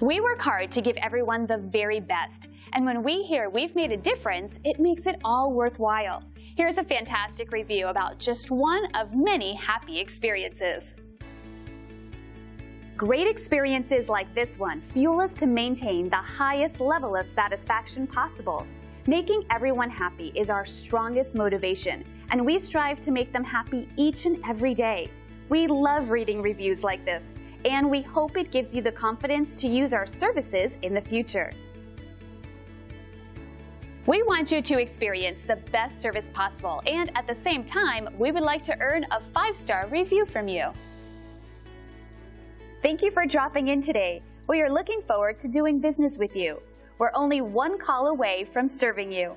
We work hard to give everyone the very best, and when we hear we've made a difference, it makes it all worthwhile. Here's a fantastic review about just one of many happy experiences. Great experiences like this one fuel us to maintain the highest level of satisfaction possible. Making everyone happy is our strongest motivation, and we strive to make them happy each and every day. We love reading reviews like this, and we hope it gives you the confidence to use our services in the future. We want you to experience the best service possible, and at the same time, we would like to earn a five-star review from you. Thank you for dropping in today. We are looking forward to doing business with you. We're only one call away from serving you.